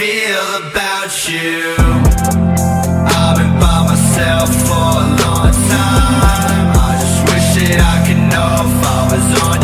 feel about you. I've been by myself for a long time. I just wish that I could know if I was on